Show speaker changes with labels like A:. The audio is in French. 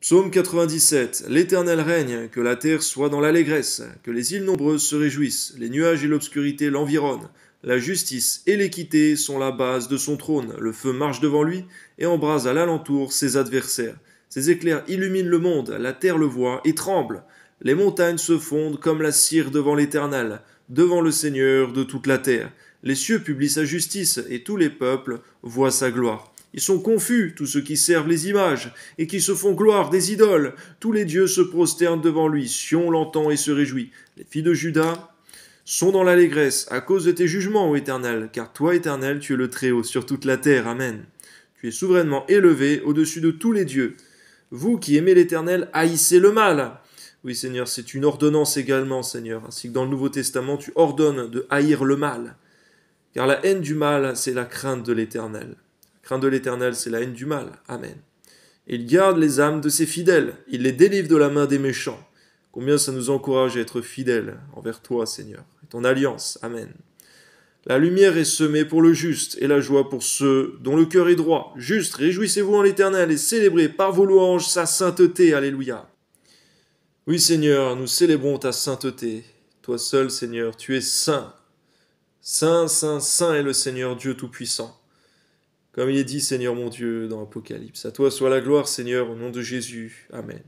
A: Psaume 97. L'Éternel règne, que la terre soit dans l'allégresse, que les îles nombreuses se réjouissent, les nuages et l'obscurité l'environnent. La justice et l'équité sont la base de son trône, le feu marche devant lui et embrase à l'alentour ses adversaires. Ses éclairs illuminent le monde, la terre le voit et tremble. Les montagnes se fondent comme la cire devant l'Éternel, devant le Seigneur de toute la terre. Les cieux publient sa justice et tous les peuples voient sa gloire. Ils sont confus, tous ceux qui servent les images, et qui se font gloire des idoles. Tous les dieux se prosternent devant lui. Sion l'entend et se réjouit. Les filles de Judas sont dans l'allégresse à cause de tes jugements, ô Éternel, car toi, Éternel, tu es le Très-Haut sur toute la terre. Amen. Tu es souverainement élevé au-dessus de tous les dieux. Vous qui aimez l'Éternel, haïssez le mal. Oui, Seigneur, c'est une ordonnance également, Seigneur, ainsi que dans le Nouveau Testament, tu ordonnes de haïr le mal. Car la haine du mal, c'est la crainte de l'Éternel de l'Éternel, c'est la haine du mal. Amen. Il garde les âmes de ses fidèles, il les délivre de la main des méchants. Combien ça nous encourage à être fidèles envers toi, Seigneur, et ton alliance. Amen. La lumière est semée pour le juste, et la joie pour ceux dont le cœur est droit. Juste, réjouissez-vous en l'Éternel, et célébrez par vos louanges sa sainteté. Alléluia. Oui, Seigneur, nous célébrons ta sainteté. Toi seul, Seigneur, tu es saint. Saint, saint, saint est le Seigneur Dieu Tout-Puissant. Comme il est dit, Seigneur mon Dieu, dans l'Apocalypse. À toi soit la gloire, Seigneur, au nom de Jésus. Amen.